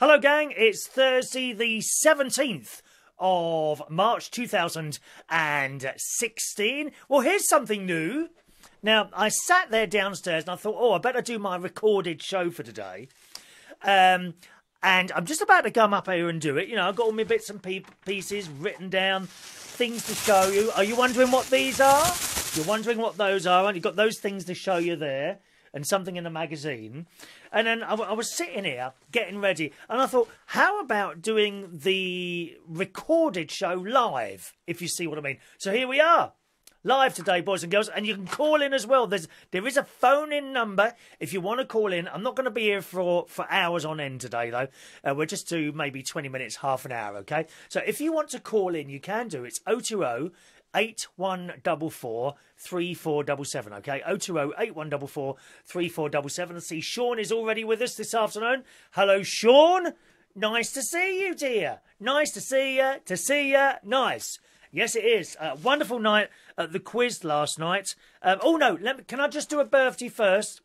Hello, gang. It's Thursday, the 17th of March 2016. Well, here's something new. Now, I sat there downstairs and I thought, oh, I better do my recorded show for today. Um, and I'm just about to come up here and do it. You know, I've got all my bits and pieces written down, things to show you. Are you wondering what these are? You're wondering what those are, and you've got those things to show you there, and something in the magazine. And then I, was sitting here getting ready, and I thought, how about doing the recorded show live, if you see what I mean? So here we are live today, boys and girls, and you can call in as well. There's there is a phone in number if you want to call in. I'm not going to be here for for hours on end today though. Uh, we're just do maybe 20 minutes, half an hour, okay? So if you want to call in, you can do. It's 020 8144 3477. Okay, 020 8144 3477. I see Sean is already with us this afternoon. Hello, Sean. Nice to see you, dear. Nice to see you. To see you. Nice. Yes, it is. A wonderful night at the quiz last night. Um, oh, no, let me, can I just do a birthday first?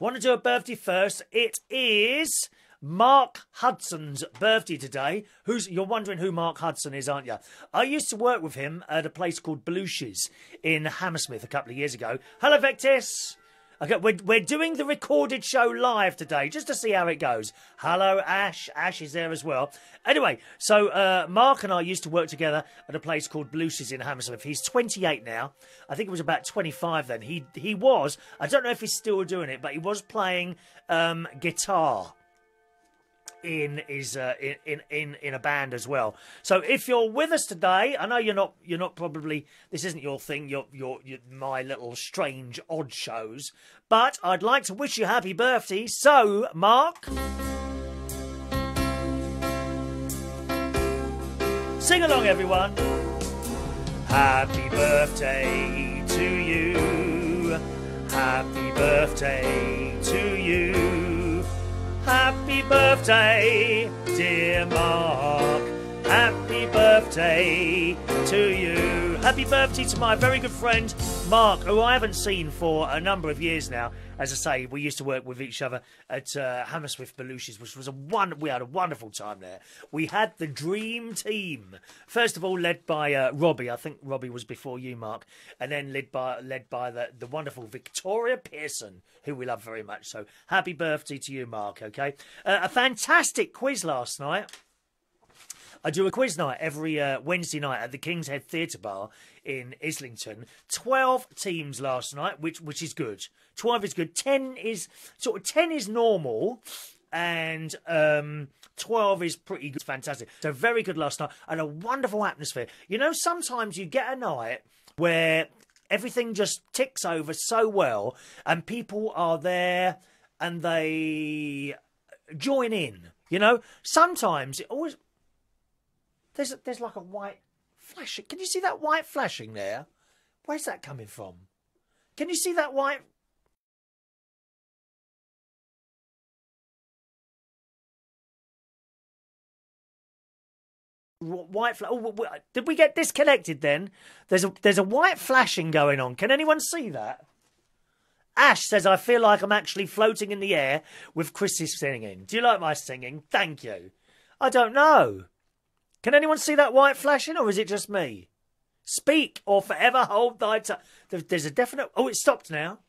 Want to do a birthday first? It is Mark Hudson's birthday today. Who's you're wondering who Mark Hudson is, aren't you? I used to work with him at a place called Belushi's in Hammersmith a couple of years ago. Hello, Vectis. Okay, we're, we're doing the recorded show live today just to see how it goes. Hello, Ash. Ash is there as well. Anyway, so uh, Mark and I used to work together at a place called Belushi's in Hammersmith. He's 28 now. I think it was about 25 then. He he was. I don't know if he's still doing it, but he was playing um, guitar in is uh, in, in in a band as well. So if you're with us today, I know you're not you're not probably this isn't your thing. You're, you're my little strange odd shows, but I'd like to wish you happy birthday. So Mark. Sing along, everyone. Happy birthday to you. Happy birthday to you. Happy birthday, dear Mark. Happy birthday to you. Happy birthday to my very good friend Mark, who I haven't seen for a number of years now. As I say, we used to work with each other at uh, Hammersmith Belushi's, which was a one. We had a wonderful time there. We had the dream team. First of all, led by uh, Robbie. I think Robbie was before you, Mark, and then led by led by the the wonderful Victoria Pearson, who we love very much. So happy birthday to you, Mark. Okay, uh, a fantastic quiz last night. I do a quiz night every uh, Wednesday night at the King's Head Theatre Bar in Islington. Twelve teams last night, which which is good. Twelve is good. Ten is sort of ten is normal, and um, twelve is pretty good, fantastic. So very good last night, and a wonderful atmosphere. You know, sometimes you get a night where everything just ticks over so well, and people are there and they join in. You know, sometimes it always there's there's like a white flashing. Can you see that white flashing there? Where's that coming from? Can you see that white? White fla- oh, did we get disconnected then? There's a there's a white flashing going on. Can anyone see that? Ash says I feel like I'm actually floating in the air with Chris's singing. Do you like my singing? Thank you. I don't know. Can anyone see that white flashing, or is it just me? Speak, or forever hold thy tongue. There's a definite. Oh, it stopped now.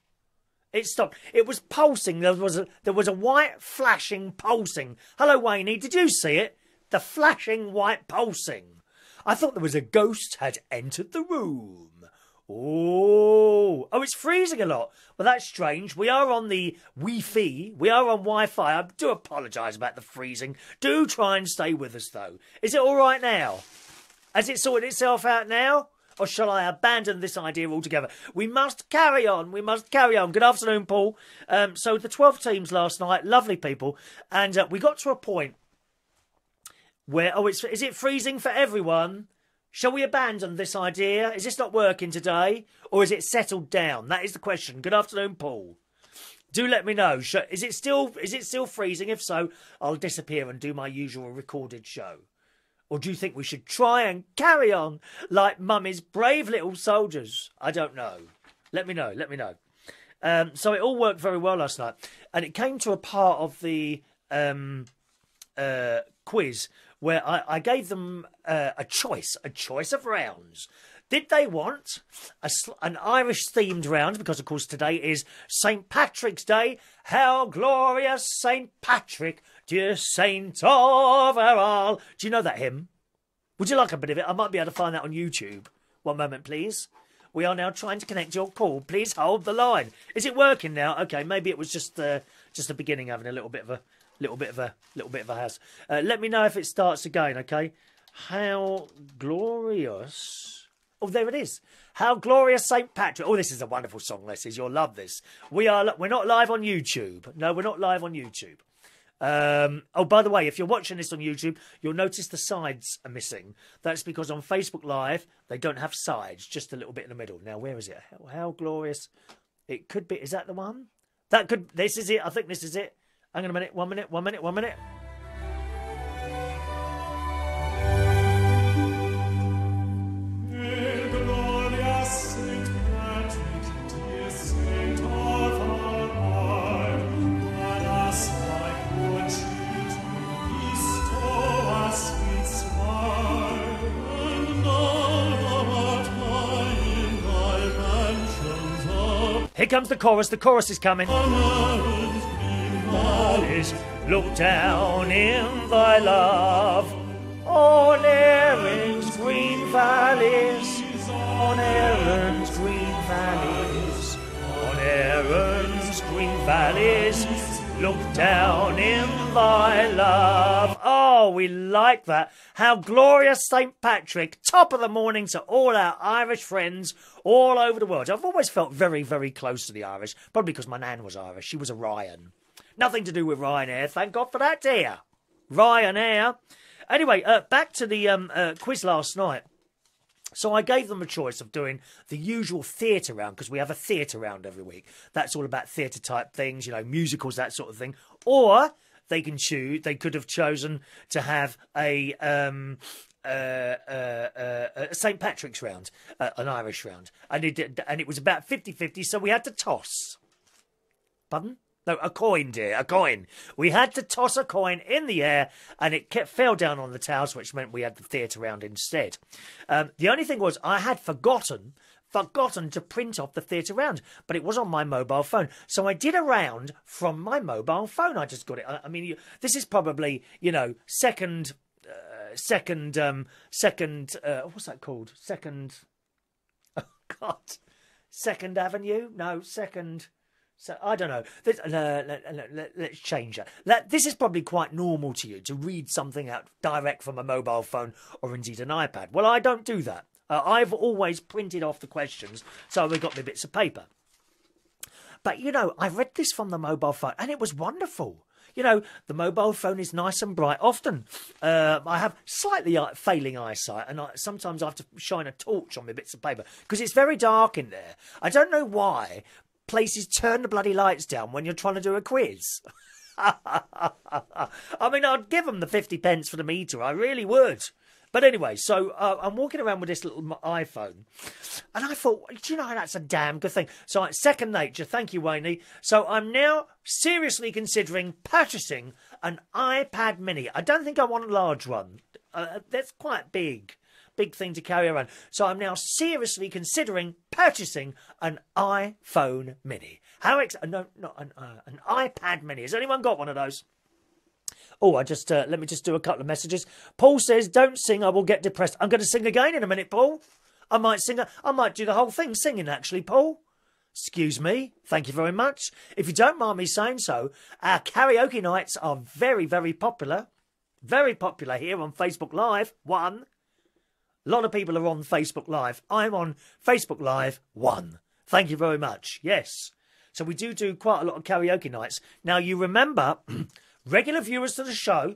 It stopped. It was pulsing. There was a there was a white flashing pulsing. Hello, Wayne. Did you see it? The flashing white pulsing. I thought there was a ghost had entered the room. Oh, oh, it's freezing a lot. Well, that's strange. We are on the Wi-Fi. We are on Wi-Fi. I do apologise about the freezing. Do try and stay with us, though. Is it all right now? Has it sorted itself out now? Or shall I abandon this idea altogether? We must carry on. We must carry on. Good afternoon, Paul. Um, so the 12 teams last night, lovely people. And uh, we got to a point where, oh, it's, is it freezing for everyone? Shall we abandon this idea? Is this not working today? Or is it settled down? That is the question. Good afternoon, Paul. Do let me know. Is it still is it still freezing? If so, I'll disappear and do my usual recorded show. Or do you think we should try and carry on like Mummy's brave little soldiers? I don't know. Let me know. Let me know. Um, so it all worked very well last night, and it came to a part of the um, uh, quiz where I, I gave them uh, a choice, a choice of rounds. Did they want a, an Irish themed round? Because, of course, today is St. Patrick's Day. How glorious St. Patrick, dear saint of our all. Do you know that hymn? Would you like a bit of it? I might be able to find that on YouTube. One moment, please. We are now trying to connect your call. Please hold the line. Is it working now? Okay, maybe it was just uh, just the beginning having a little bit of a little bit of a little bit of a house. Uh, let me know if it starts again. Okay. How glorious! Oh, there it is. How glorious Saint Patrick! Oh, this is a wonderful song, Leslie's. You'll love this. We are. We're not live on YouTube. No, we're not live on YouTube. Um, oh, by the way, if you're watching this on YouTube, you'll notice the sides are missing. That's because on Facebook Live, they don't have sides, just a little bit in the middle. Now, where is it? How, how glorious. It could be. Is that the one? That could. This is it. I think this is it. Hang on a minute. One minute. One minute. One minute. Here comes the chorus. The chorus is coming. Look down in thy love on Erin's green valleys, on Erin's green valleys, on Erin's green valleys. Look down in thy love. Oh, we like that. How glorious St. Patrick. Top of the morning to all our Irish friends all over the world. I've always felt very, very close to the Irish, probably because my nan was Irish. She was a Ryan. Nothing to do with Ryanair. Thank God for that, dear. Ryanair. Anyway, uh, back to the um, uh, quiz last night. So I gave them a choice of doing the usual theatre round because we have a theatre round every week. That's all about theatre type things, you know, musicals, that sort of thing. Or they can choose. They could have chosen to have a um, uh, uh, uh, St Patrick's round, uh, an Irish round, and it and it was about 50-50, So we had to toss. Pardon? No, a coin, dear, a coin. We had to toss a coin in the air and it kept, fell down on the towels, which meant we had the theatre round instead. Um, the only thing was, I had forgotten forgotten to print off the theatre round, but it was on my mobile phone. So I did a round from my mobile phone. I just got it. I, I mean, you, this is probably, you know, second, uh, second, um, second, uh, what's that called? Second, oh, God. Second Avenue? No, second. So I don't know. Uh, let, us change that. Let, this is probably quite normal to you to read something out direct from a mobile phone or indeed an iPad. Well, I don't do that. Uh, I've always printed off the questions, so we got me bits of paper. But you know, I read this from the mobile phone, and it was wonderful. You know, the mobile phone is nice and bright. Often, uh, I have slightly uh, failing eyesight, and I, sometimes I have to shine a torch on my bits of paper because it's very dark in there. I don't know why, places turn the bloody lights down when you're trying to do a quiz. I mean, I'd give them the 50 pence for the meter, I really would. But anyway, so uh, I'm walking around with this little iPhone, and I thought, do you know, that's a damn good thing. So, second nature, thank you, Wayne. So, I'm now seriously considering purchasing an iPad mini. I don't think I want a large one, uh, that's quite big big thing to carry around. So I'm now seriously considering purchasing an iPhone Mini. How ex? No, not an uh, an iPad Mini. Has anyone got one of those? Oh, I just uh, let me just do a couple of messages. Paul says, "Don't sing. I will get depressed." I'm going to sing again in a minute, Paul. I might sing. A, I might do the whole thing singing. Actually, Paul. Excuse me. Thank you very much. If you don't mind me saying so, our karaoke nights are very, very popular. Very popular here on Facebook Live. One. A lot of people are on Facebook Live. I'm on Facebook Live 1. Thank you very much. Yes. So we do do quite a lot of karaoke nights. Now, you remember, regular viewers to the show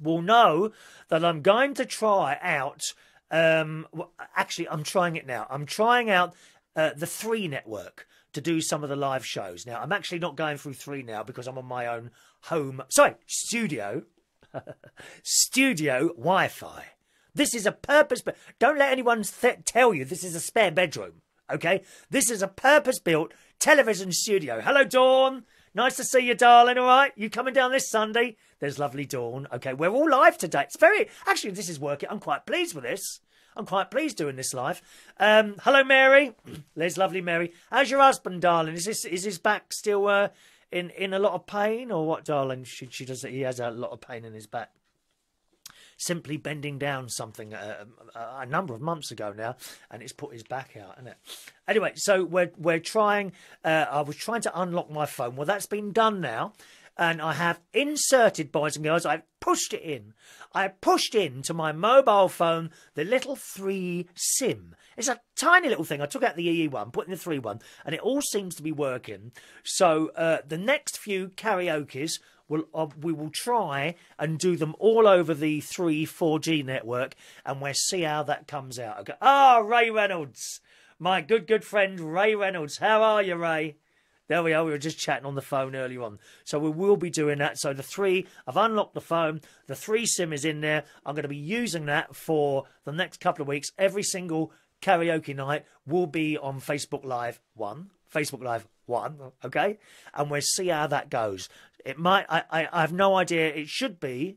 will know that I'm going to try out. Um, actually, I'm trying it now. I'm trying out uh, the Three Network to do some of the live shows. Now, I'm actually not going through Three now because I'm on my own home. Sorry, studio. studio Wi Fi. This is a purpose, but don't let anyone th- tell you this is a spare bedroom. Okay, this is a purpose-built television studio. Hello, Dawn. Nice to see you, darling. All right, you coming down this Sunday? There's lovely Dawn. Okay, we're all live today. It's very actually. This is working. I'm quite pleased with this. I'm quite pleased doing this live. Um, hello, Mary. There's lovely Mary. How's your husband, darling? Is this is his back still uh, in in a lot of pain or what, darling? She she does. He has a lot of pain in his back simply bending down something a, uh, a, a, number of months ago now, and it's put his back out, isn't it? Anyway, so we're we're trying. Uh, I was trying to unlock my phone. Well, that's been done now, and I have inserted, boys and girls. I've pushed it in. I pushed into my mobile phone the little three SIM. It's a tiny little thing. I took out the EE one, put in the three one, and it all seems to be working. So uh, the next few karaoke's we'll, uh, we will try and do them all over the 3 4G network and we'll see how that comes out. Okay. Ah, Ray Reynolds, my good, good friend Ray Reynolds. How are you, Ray? There we are. We were just chatting on the phone earlier on. So we will be doing that. So the three, I've unlocked the phone. The three SIM is in there. I'm going to be using that for the next couple of weeks. Every single karaoke night will be on Facebook Live 1, Facebook Live 1, okay? And we'll see how that goes. It might. I, I, I have no idea. It should be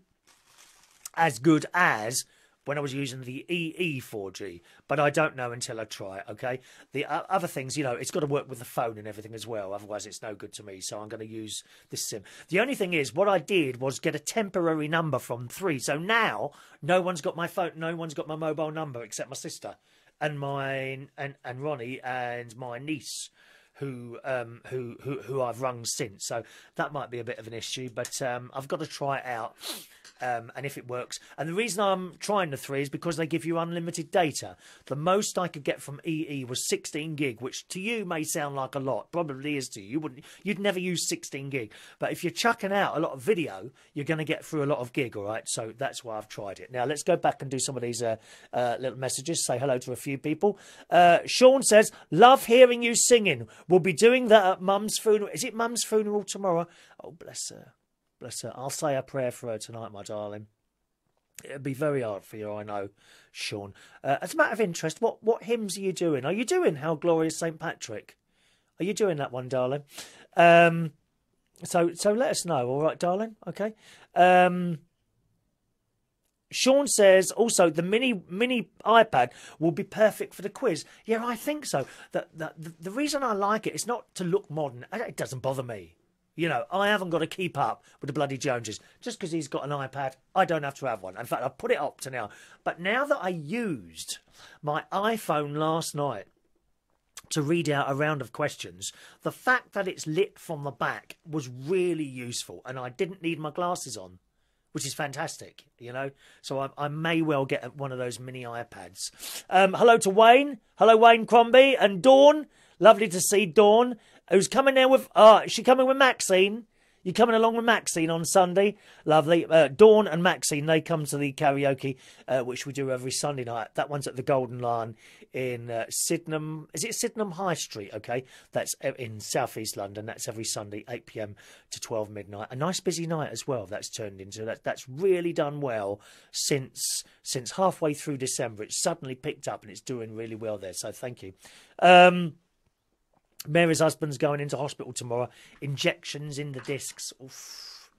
as good as when I was using the EE 4G, but I don't know until I try. It, okay, the uh, other things, you know, it's got to work with the phone and everything as well. Otherwise, it's no good to me. So I'm going to use this sim. The only thing is, what I did was get a temporary number from three. So now no one's got my phone. No one's got my mobile number except my sister and mine and and Ronnie and my niece who um, who who who I've rung since. So that might be a bit of an issue, but um, I've got to try it out um, and if it works. And the reason I'm trying the three is because they give you unlimited data. The most I could get from EE was 16 gig, which to you may sound like a lot. Probably is to you. You wouldn't. You'd never use 16 gig. But if you're chucking out a lot of video, you're going to get through a lot of gig. All right. So that's why I've tried it. Now let's go back and do some of these uh, uh, little messages. Say hello to a few people. Uh, Sean says, "Love hearing you singing. We'll be doing that at Mum's funeral. Is it Mum's funeral tomorrow? Oh bless her." Bless her. I'll say a prayer for her tonight, my darling. It'll be very hard for you, I know, Sean. Uh, as a matter of interest, what, what hymns are you doing? Are you doing How Glorious St. Patrick? Are you doing that one, darling? Um, so so let us know, all right, darling? Okay. Um, Sean says also the mini mini iPad will be perfect for the quiz. Yeah, I think so. The, the, the reason I like it is not to look modern. It doesn't bother me. You know, I haven't got to keep up with the bloody Joneses. Just because he's got an iPad, I don't have to have one. In fact, I've put it up to now. But now that I used my iPhone last night to read out a round of questions, the fact that it's lit from the back was really useful, and I didn't need my glasses on, which is fantastic, you know. So I, I may well get one of those mini iPads. Um, hello to Wayne. Hello, Wayne Crombie and Dawn. Lovely to see Dawn who's coming there with, uh, is she coming with Maxine? You coming along with Maxine on Sunday? Lovely. Uh, Dawn and Maxine, they come to the karaoke, uh, which we do every Sunday night. That one's at the Golden Lion in uh, Sydenham. Is it Sydenham High Street? Okay. That's uh, in southeast London. That's every Sunday, 8 pm to 12 midnight. A nice busy night as well, that's turned into. That, that's really done well since since halfway through December. It's suddenly picked up and it's doing really well there. So thank you. Um, Mary's husband's going into hospital tomorrow. Injections in the discs. Oof.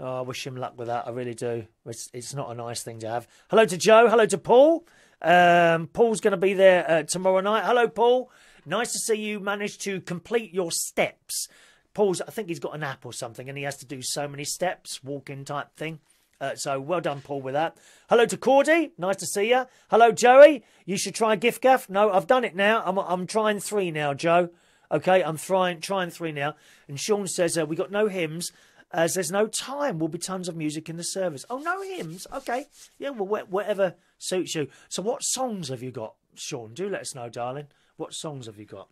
Oh, I wish him luck with that. I really do. It's, it's not a nice thing to have. Hello to Joe. Hello to Paul. Um, Paul's going to be there uh, tomorrow night. Hello, Paul. Nice to see you manage to complete your steps. Paul's, I think he's got an app or something, and he has to do so many steps, walking type thing. Uh, so well done, Paul, with that. Hello to Cordy. Nice to see you. Hello, Joey. You should try giffgaff. No, I've done it now. I'm, I'm trying three now, Joe. Okay, I'm trying trying three now. And Sean says uh, we got no hymns as there's no time. Will be tons of music in the service. Oh, no hymns. Okay, yeah. Well, whatever suits you. So, what songs have you got, Sean? Do let us know, darling. What songs have you got?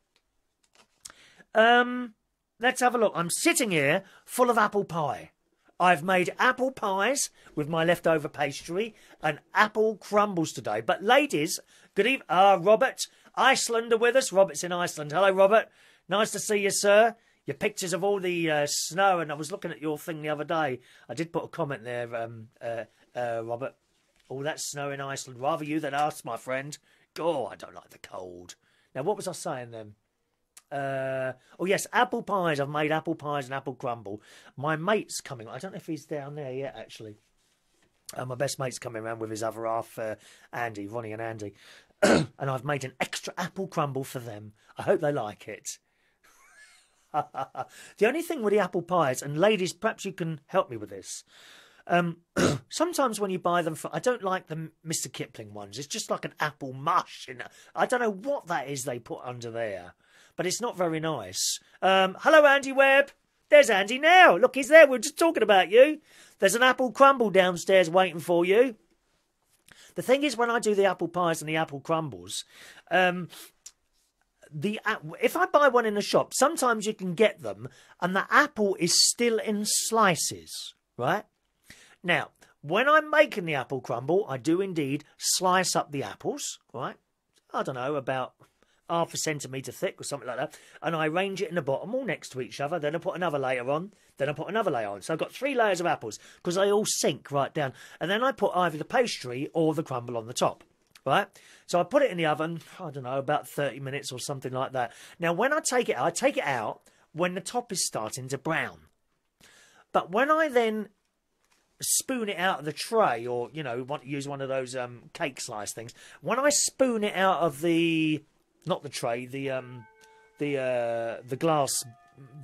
Um, let's have a look. I'm sitting here full of apple pie. I've made apple pies with my leftover pastry and apple crumbles today. But ladies, good evening. Ah, uh, Robert, Iceland are with us. Robert's in Iceland. Hello, Robert. Nice to see you, sir. Your pictures of all the uh, snow, and I was looking at your thing the other day. I did put a comment there, um, uh, uh, Robert. All that snow in Iceland. Rather you than us, my friend. God, I don't like the cold. Now, what was I saying then? Uh, oh yes, apple pies. I've made apple pies and apple crumble. My mate's coming. I don't know if he's down there yet. Actually, uh, my best mate's coming around with his other half, uh, Andy, Ronnie, and Andy, and I've made an extra apple crumble for them. I hope they like it. the only thing with the apple pies, and ladies, perhaps you can help me with this. Um, sometimes when you buy them for, I don't like the Mr. Kipling ones. It's just like an apple mush. In I don't know what that is they put under there, but it's not very nice. Um, hello, Andy Webb. There's Andy now. Look, he's there. We are just talking about you. There's an apple crumble downstairs waiting for you. The thing is, when I do the apple pies and the apple crumbles, um, the if I buy one in a shop, sometimes you can get them, and the apple is still in slices, right? Now, when I'm making the apple crumble, I do indeed slice up the apples, right? I don't know, about half a centimetre thick or something like that, and I arrange it in the bottom all next to each other. Then I put another layer on, then I put another layer on. So I've got three layers of apples because they all sink right down. And then I put either the pastry or the crumble on the top right? So I put it in the oven, I don't know, about 30 minutes or something like that. Now, when I take it out, I take it out when the top is starting to brown. But when I then spoon it out of the tray or, you know, want to use one of those um, cake slice things, when I spoon it out of the, not the tray, the, um, the, uh, the glass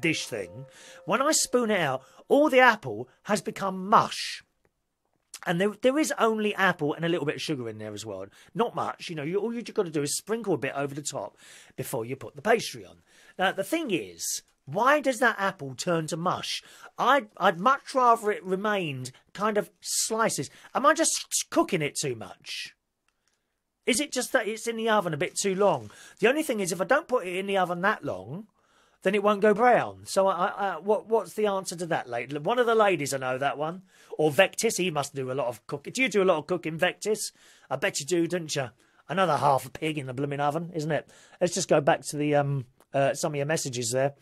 dish thing, when I spoon it out, all the apple has become mush and there there is only apple and a little bit of sugar in there as well. Not much, you know. You, all you've got to do is sprinkle a bit over the top before you put the pastry on. Now the thing is, why does that apple turn to mush? I'd I'd much rather it remained kind of slices. Am I just cooking it too much? Is it just that it's in the oven a bit too long? The only thing is, if I don't put it in the oven that long, then it won't go brown. So, I, I, what, what's the answer to that, lady? One of the ladies, I know that one. Or Vectis, he must do a lot of cooking. Do you do a lot of cooking, Vectis? I bet you do, don't you? Another half a pig in the blooming oven, isn't it? Let's just go back to the um uh, some of your messages there.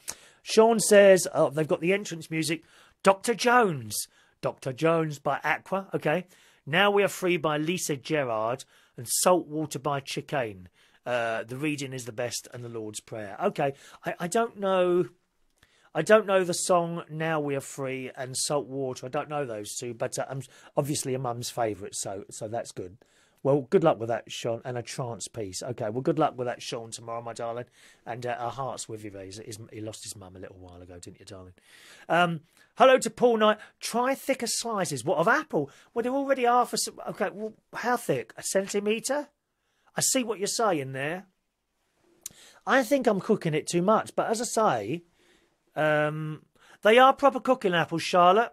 Sean says oh, they've got the entrance music. Dr. Jones. Dr. Jones by Aqua. Okay. Now we are free by Lisa Gerrard and Saltwater by Chicane. Uh, the reading is the best and the Lord's Prayer. Okay, I, I don't know. I don't know the song "Now We Are Free" and "Salt Water." I don't know those two, but uh, I'm obviously a mum's favourite, so so that's good. Well, good luck with that, Sean, and a trance piece. Okay, well, good luck with that, Sean, tomorrow, my darling. And uh, our hearts with you, He's, he lost his mum a little while ago, didn't you, darling? Um, hello to Paul Knight. Try thicker slices. What of apple? Well, they're already half a. Okay, well, how thick? A centimetre? I see what you're saying there. I think I'm cooking it too much, but as I say, um, they are proper cooking apples, Charlotte.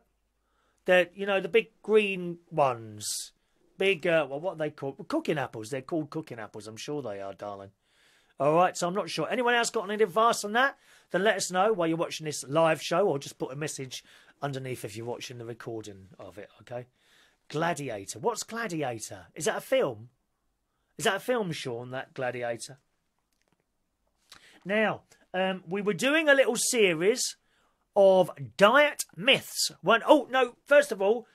They're, you know, the big green ones. Big, uh, well, what are they called? Cooking apples. They're called cooking apples. I'm sure they are, darling. All right, so I'm not sure. Anyone else got any advice on that? Then let us know while you're watching this live show or just put a message underneath if you're watching the recording of it, okay? Gladiator. What's Gladiator? Is that a film? Is that a film, Sean, that Gladiator? Now, um, we were doing a little series of diet myths. One, oh, no, first of all,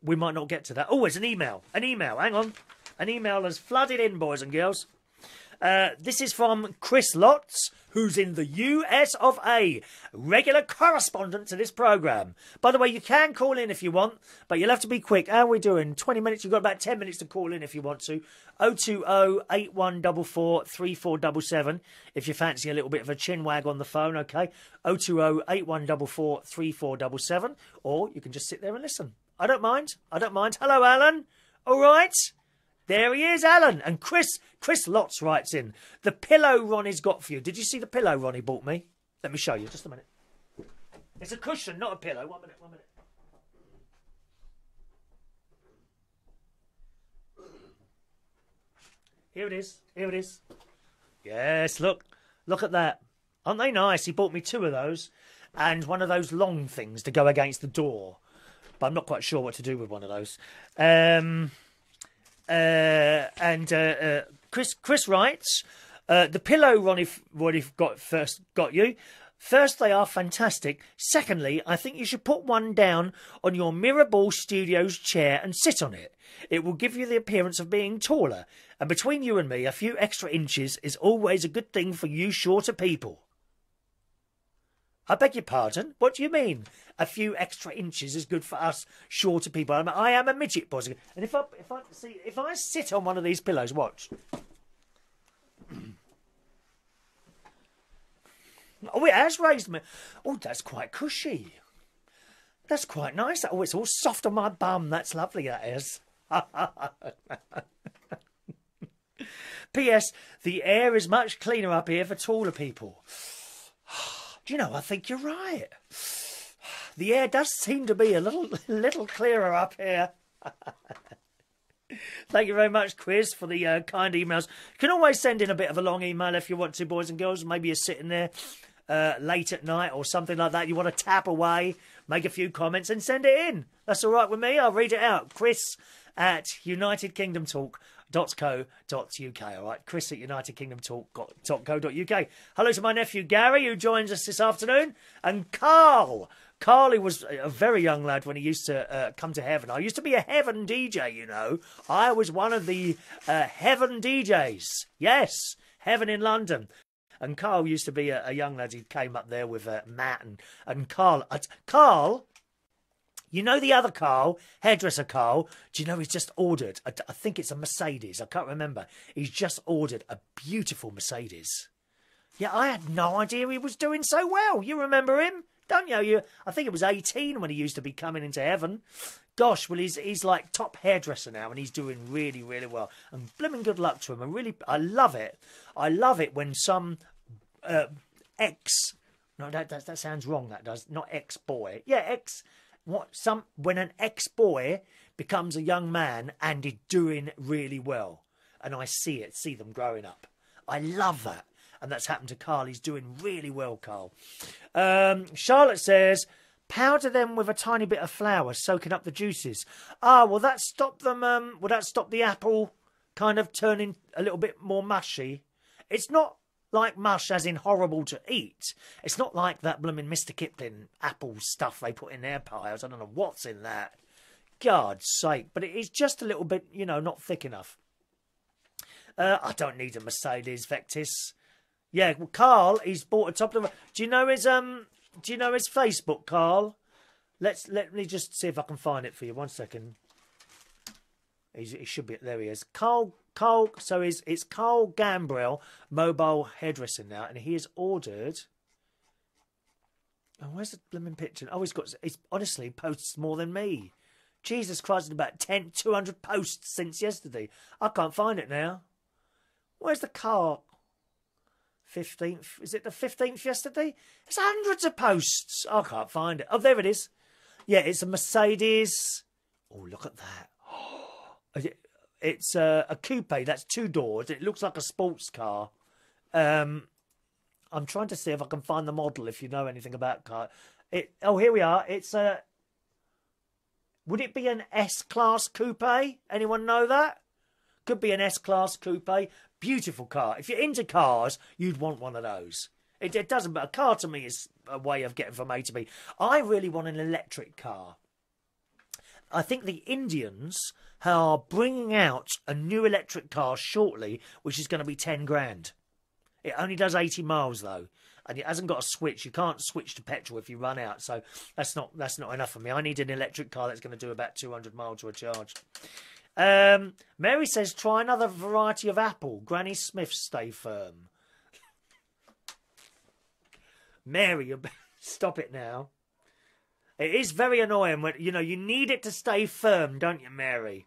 we might not get to that. Oh, it's an email. An email. Hang on. An email has flooded in, boys and girls. Uh, this is from Chris Lotz, who's in the US of A, regular correspondent to this programme. By the way, you can call in if you want, but you'll have to be quick. How are we doing? 20 minutes? You've got about 10 minutes to call in if you want to. 020 8144 3477 if you fancy a little bit of a chin wag on the phone, okay? 020 8144 3477, or you can just sit there and listen. I don't mind. I don't mind. Hello, Alan. All right. There he is, Alan. And Chris Chris Lotz writes in the pillow Ronnie's got for you. Did you see the pillow Ronnie bought me? Let me show you. Just a minute. It's a cushion, not a pillow. One minute. One minute. Here it is. Here it is. Yes, look. Look at that. Aren't they nice? He bought me two of those and one of those long things to go against the door. But I'm not quite sure what to do with one of those. Um, and uh, uh, Chris Chris writes, the pillow Ronnie Ronnie got first got you. First, they are fantastic. Secondly, I think you should put one down on your Mirrorball Studios chair and sit on it. It will give you the appearance of being taller. And between you and me, a few extra inches is always a good thing for you shorter people. I beg your pardon. What do you mean? A few extra inches is good for us shorter people. I'm, I am a midget, boys. And if I if I see if I sit on one of these pillows, watch. oh, it has raised me. Oh, that's quite cushy. That's quite nice. Oh, it's all soft on my bum. That's lovely. That is. P.S. The air is much cleaner up here for taller people. Do you know? I think you're right. The air does seem to be a little, little clearer up here. Thank you very much, Quiz, for the uh, kind emails. You can always send in a bit of a long email if you want to, boys and girls. Maybe you're sitting there uh, late at night or something like that. You want to tap away, make a few comments, and send it in. That's all right with me. I'll read it out. Chris at United Kingdom Talk .co.uk. All right, Chris at UnitedKingdomTalk.co.uk. Hello to my nephew Gary, who joins us this afternoon, and Carl. Carly was a very young lad when he used to uh, come to heaven. I used to be a heaven DJ, you know. I was one of the uh, heaven DJs. Yes, heaven in London. And Carl used to be a, a young lad. He came up there with uh, Matt and, and Carl. Uh, Carl you know the other Carl, hairdresser Carl. Do you know he's just ordered? I, I think it's a Mercedes. I can't remember. He's just ordered a beautiful Mercedes. Yeah, I had no idea he was doing so well. You remember him, don't you? You, I think it was eighteen when he used to be coming into heaven. Gosh, well he's he's like top hairdresser now, and he's doing really really well. And blooming good luck to him. I really I love it. I love it when some uh, ex. No, that, that that sounds wrong. That does not ex boy. Yeah, ex what some when an ex boy becomes a young man and is doing really well, and I see it, see them growing up. I love that, and that's happened to Carl. He's doing really well, Carl. Um, Charlotte says. Powder them with a tiny bit of flour, soaking up the juices. Ah, will that stop them? Um, will that stop the apple kind of turning a little bit more mushy? It's not like mush as in horrible to eat. It's not like that blooming Mr. Kipling apple stuff they put in their pies. I don't know what's in that. God's sake. But it is just a little bit, you know, not thick enough. Uh, I don't need a Mercedes Vectis. Yeah, well, Carl, he's bought a top of. Do you know his um? Do you know his Facebook, Carl? Let's let me just see if I can find it for you. One second. He should be there. He is. Carl Carl, so it's, it's Carl Gambrell, mobile hairdresser now, and he has ordered. Oh, where's the blooming picture? Oh, he's got. He's honestly posts more than me. Jesus Christ, about 10, 200 posts since yesterday. I can't find it now. Where's the car? 15th. Is it the 15th yesterday? It's hundreds of posts. I can't find it. Oh, there it is. Yeah, it's a Mercedes. Oh, look at that. Oh, It's a, a coupe. That's two doors. It looks like a sports car. Um, I'm trying to see if I can find the model. If you know anything about car, it. Oh, here we are. It's a. Would it be an S class coupe? Anyone know that? Could be an S class coupe. Beautiful car. If you're into cars, you'd want one of those. It, it doesn't. But a car to me is a way of getting from A to B. I really want an electric car. I think the Indians are bringing out a new electric car shortly, which is going to be 10 grand. It only does 80 miles though, and it hasn't got a switch. You can't switch to petrol if you run out, so that's not that's not enough for me. I need an electric car that's going to do about 200 miles to a charge. Um, Mary says try another variety of apple. Granny Smith, stay firm. Mary, stop it now. It is very annoying when, you know, you need it to stay firm, don't you, Mary?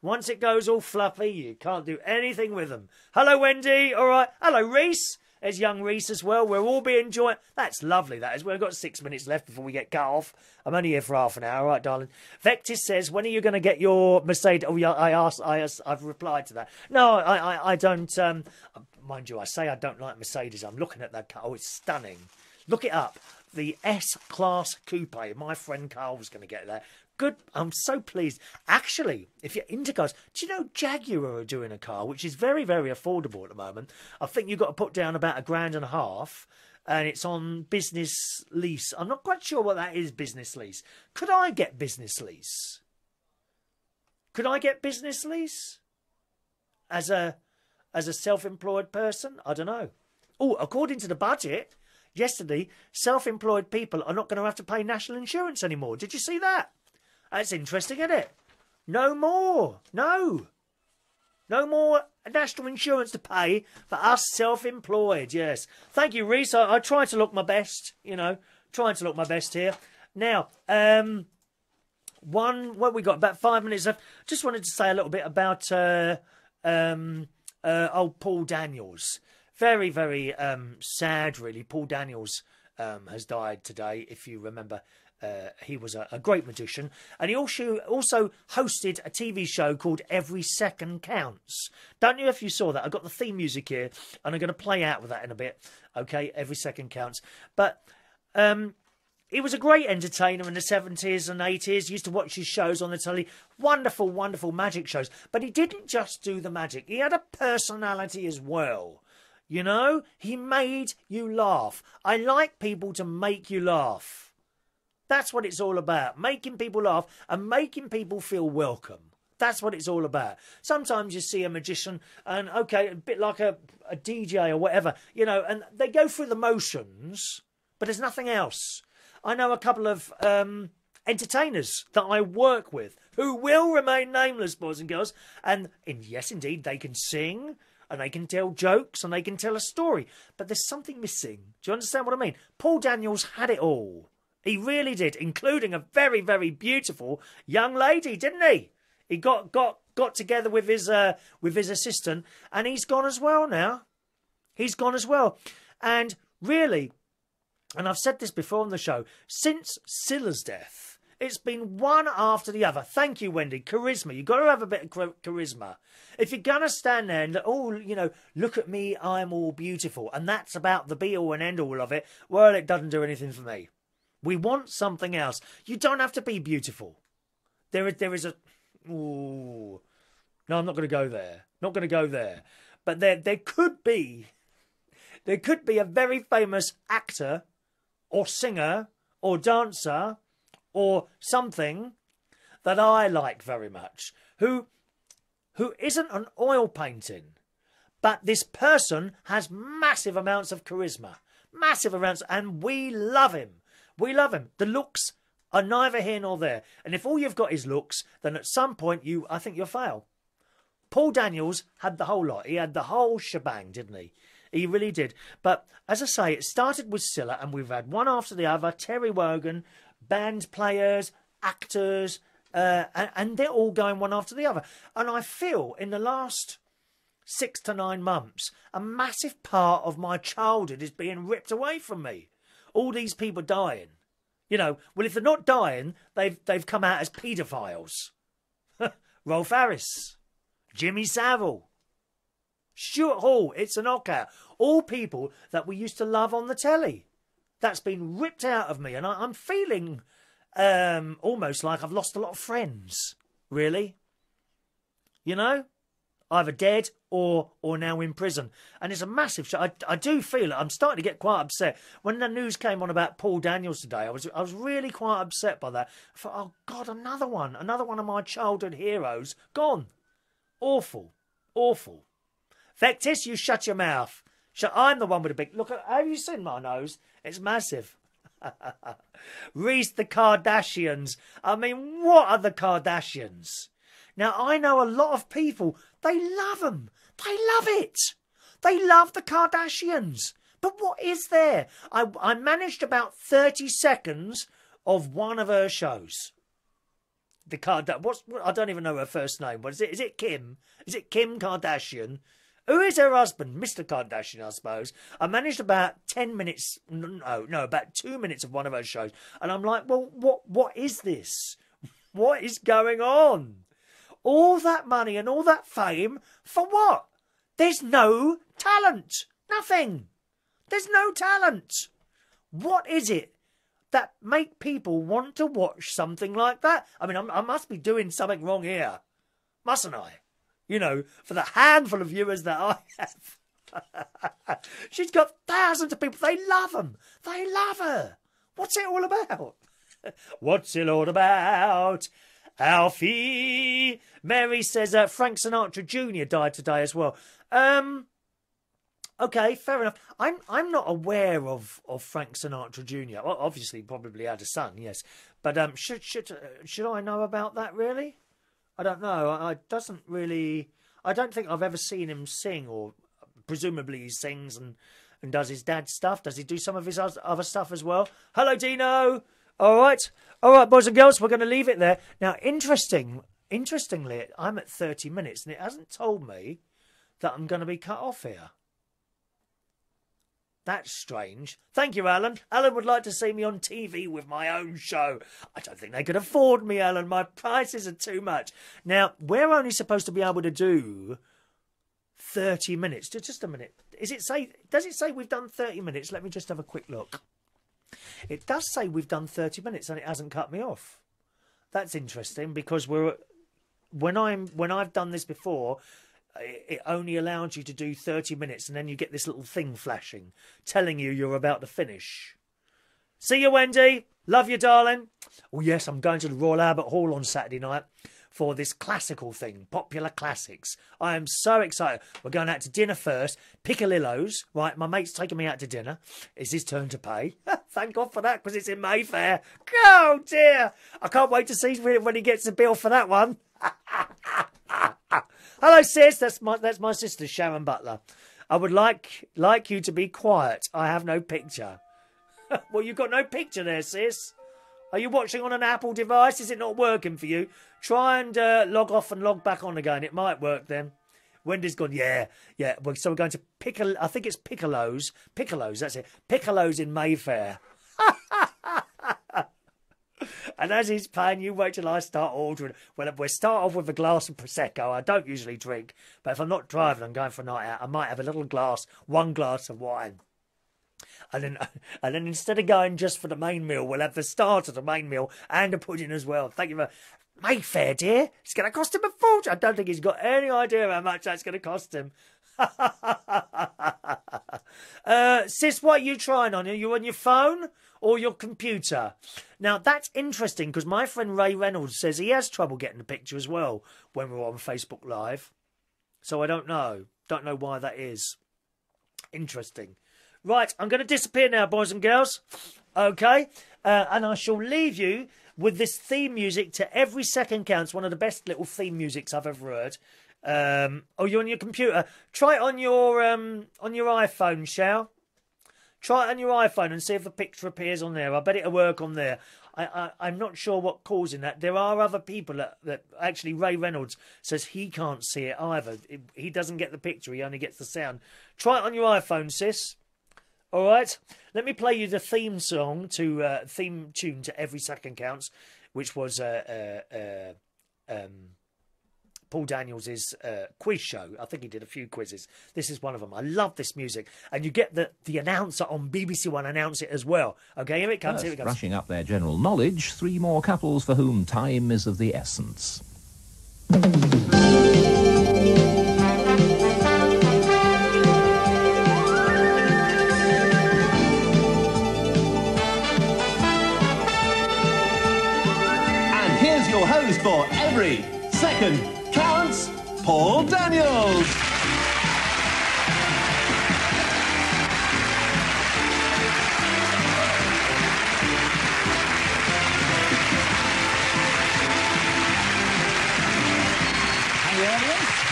Once it goes all fluffy, you can't do anything with them. Hello, Wendy. All right. Hello, Reese. There's young Reese as well. We'll all be enjoying. That's lovely. That is. We've got six minutes left before we get cut off. I'm only here for half an hour, all right, darling. Vectis says, "When are you going to get your Mercedes?" Oh, yeah. I asked. I asked, I've replied to that. No, I, I, I don't. Um, mind you, I say I don't like Mercedes. I'm looking at that car. Oh, it's stunning. Look it up the S Class Coupe. My friend Carl was going to get that. Good. I'm so pleased. Actually, if you're into cars, do you know Jaguar are doing a car which is very, very affordable at the moment? I think you've got to put down about a grand and a half. And it's on business lease. I'm not quite sure what that is, business lease. Could I get business lease? Could I get business lease as a as a self-employed person? I don't know. Oh, according to the budget, yesterday self-employed people are not going to have to pay national insurance anymore. Did you see that? That's interesting, isn't it? No more. No. No more national insurance to pay for us self-employed. Yes. Thank you, Reese. I, I try to look my best. You know, trying to look my best here. Now, um, one. What we got? About five minutes left. Just wanted to say a little bit about uh, um, uh, old Paul Daniels. Very, very um, sad, really. Paul Daniels um, has died today. If you remember uh, he was a, a, great magician, and he also also hosted a TV show called Every Second Counts. Don't know if you saw that. I've got the theme music here, and I'm going to play out with that in a bit. Okay, Every Second Counts. But um, he was a great entertainer in the 70s and 80s. He Used to watch his shows on the telly. Wonderful, wonderful magic shows. But he didn't just do the magic. He had a personality as well. You know, he made you laugh. I like people to make you laugh. That's what it's all about. Making people laugh and making people feel welcome. That's what it's all about. Sometimes you see a magician and, okay, a bit like a, a DJ or whatever, you know, and they go through the motions, but there's nothing else. I know a couple of um, entertainers that I work with who will remain nameless, boys and girls. And, and yes, indeed, they can sing and they can tell jokes and they can tell a story. But there's something missing. Do you understand what I mean? Paul Daniels had it all. He really did, including a very, very beautiful young lady, didn't he? He got got got together with his uh, with his assistant, and he's gone as well now. He's gone as well, and really, and I've said this before on the show. Since Cilla's death, it's been one after the other. Thank you, Wendy. Charisma. You've got to have a bit of charisma. If you're gonna stand there and oh, you know, look at me, I'm all beautiful, and that's about the be all and end all of it. Well, it doesn't do anything for me. We want something else. You don't have to be beautiful. There is, there is a. Ooh. No, I'm not going to go there. Not going to go there. But there, there could be. There could be a very famous actor, or singer, or dancer, or something that I like very much, who, who isn't an oil painting, but this person has massive amounts of charisma, massive amounts, and we love him. We love him. The looks are neither here nor there. And if all you've got is looks, then at some point you, I think you'll fail. Paul Daniels had the whole lot. He had the whole shebang, didn't he? He really did. But as I say, it started with Cilla, and we've had one after the other. Terry Wogan, band players, actors, uh, and, and they're all going one after the other. And I feel in the last six to nine months, a massive part of my childhood is being ripped away from me all these people dying. You know, well, if they're not dying, they've they've come out as paedophiles. Rolf Harris, Jimmy Savile, Stuart Hall. It's a knockout. All people that we used to love on the telly. That's been ripped out of me, and I, am feeling um, almost like I've lost a lot of friends. Really, you know either dead or or now in prison. And it's a massive show. I, I do feel it. I'm starting to get quite upset. When the news came on about Paul Daniels today, I was I was really quite upset by that. I thought, oh God, another one, another one of my childhood heroes gone. Awful, awful. Vectis, you shut your mouth. Shut, I'm the one with a big look. At, Have you seen my nose? It's massive. Reese the Kardashians. I mean, what are the Kardashians? Now, I know a lot of people, they love them. They love it. They love the Kardashians. But what is there? I, I managed about 30 seconds of one of her shows. The Card, what's I don't even know her first name. What is it? Is it Kim? Is it Kim Kardashian? Who is her husband? Mr. Kardashian, I suppose. I managed about 10 minutes, no, no, about two minutes of one of her shows. And I'm like, well, what, what is this? What is going on? all that money and all that fame for what? There's no talent. Nothing. There's no talent. What is it that make people want to watch something like that? I mean, I'm, i must be doing something wrong here, mustn't I? You know, for the handful of viewers that I have. She's got thousands of people. They love them. They love her. What's it all about? What's it all about? Alfie. Mary says uh, Frank Sinatra Jr. died today as well. Um, Okay, fair enough. I'm I'm not aware of, of Frank Sinatra Jr. Well, obviously, probably had a son, yes. But um, should should uh, should I know about that? Really, I don't know. I, I doesn't really. I don't think I've ever seen him sing, or presumably he sings and and does his dad's stuff. Does he do some of his other stuff as well? Hello, Dino. All right, all right, boys and girls, we're going to leave it there. Now, interesting, interestingly, I'm at 30 minutes, and it hasn't told me that I'm going to be cut off here. That's strange. Thank you, Alan. Alan would like to see me on TV with my own show. I don't think they could afford me, Alan. My prices are too much. Now, we're only supposed to be able to do 30 minutes. Just a minute. Is it say does it say we've done 30 minutes? Let me just have a quick look. It does say we've done 30 minutes and it hasn't cut me off. That's interesting because we're when I'm when I've done this before, it only allows you to do 30 minutes and then you get this little thing flashing telling you you're about to finish. See you, Wendy. Love you, darling. Oh, yes, I'm going to the Royal Albert Hall on Saturday night for this classical thing, popular classics. I am so excited. We're going out to dinner first. Piccalillo's, right? My mate's taking me out to dinner. It's his turn to pay. Thank God for that because it's in Mayfair. Oh, dear. I can't wait to see when he gets the bill for that one. Hello, sis. That's my that's my sister, Sharon Butler. I would like like you to be quiet. I have no picture. well, you've got no picture there, sis. Are you watching on an Apple device? Is it not working for you? Try and uh, log off and log back on again. It might work then. Wendy's gone, yeah, yeah. So we're going to Piccolo. I think it's Piccolo's. Piccolo's, that's it. Piccolo's in Mayfair. And as he's paying, you wait till I start ordering. Well, we start off with a glass of Prosecco. I don't usually drink, but if I'm not driving, I'm going for a night out, I might have a little glass, one glass of wine. And then, and then instead of going just for the main meal, we'll have the start of the main meal and a pudding as well. Thank you for Mayfair, dear. It's going to cost him a fortune. I don't think he's got any idea how much that's going to cost him. uh, sis, what are you trying on? Are you on your phone or your computer? Now, that's interesting because my friend Ray Reynolds says he has trouble getting the picture as well when we're on Facebook Live. So I don't know. Don't know why that is. Interesting. Right, I'm going to disappear now, boys and girls. Okay? Uh, and I shall leave you with this theme music to Every Second Counts, one of the best little theme musics I've ever heard. Um, oh, you're on your computer. Try it on your um, on your iPhone, shall? Try it on your iPhone and see if a picture appears on there. I bet it'll work on there. I, I, am not sure what causing that. There are other people that, that actually Ray Reynolds says he can't see it either. It, he doesn't get the picture. He only gets the sound. Try it on your iPhone, sis. All right. Let me play you the theme song to uh, theme tune to Every Second Counts, which was uh, uh, uh um, Paul Daniels' uh, quiz show. I think he did a few quizzes. This is one of them. I love this music. And you get the, the announcer on BBC One announce it as well. Okay, here it comes. First, here it comes. Brushing up their general knowledge, three more couples for whom time is of the essence. And here's your host for every second counts Paul Daniels.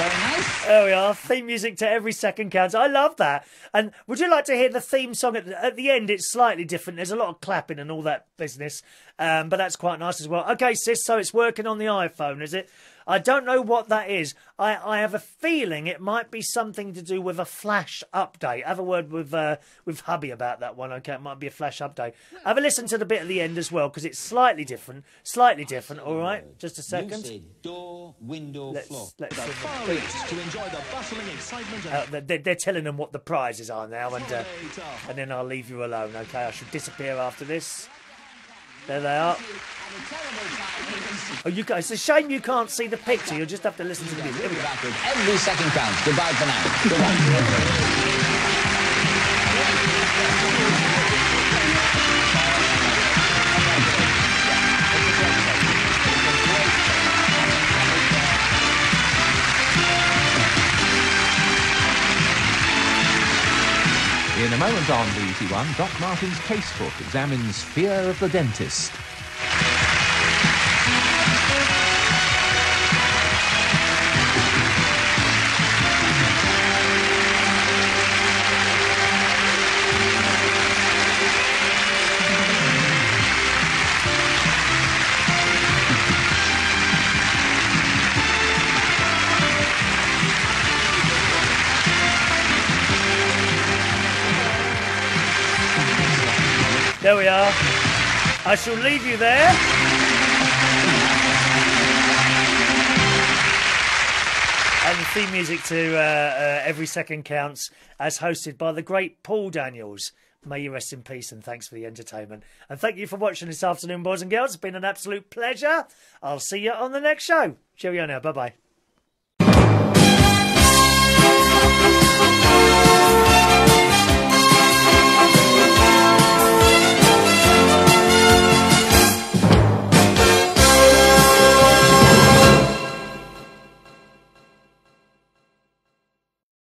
Very nice. There we are. Theme music to every second counts. I love that. And would you like to hear the theme song at the, at the end? It's slightly different. There's a lot of clapping and all that business, um, but that's quite nice as well. Okay, sis. So it's working on the iPhone, is it? I don't know what that is. I, I have a feeling it might be something to do with a flash update. Have a word with uh, with hubby about that one. Okay, it might be a flash update. Have a listen to the bit at the end as well because it's slightly different. Slightly different. All right, just a second. Door, window, let's, floor. Let's the Far to enjoy the bustling excitement. Uh, they're, they're, telling them what the prizes are now, and uh, and then I'll leave you alone. Okay, I should disappear after this. There they are. Oh, you guys, it's a shame you can't see the picture. You'll just have to listen to the music. Every second counts. Goodbye for now. Goodbye. moment on BT1, Doc Martin's Casebook examines fear of the dentist. I shall leave you there. And the theme music to uh, uh, Every Second Counts, as hosted by the great Paul Daniels. May you rest in peace and thanks for the entertainment. And thank you for watching this afternoon, boys and girls. It's been an absolute pleasure. I'll see you on the next show. Cheerio now. Bye bye.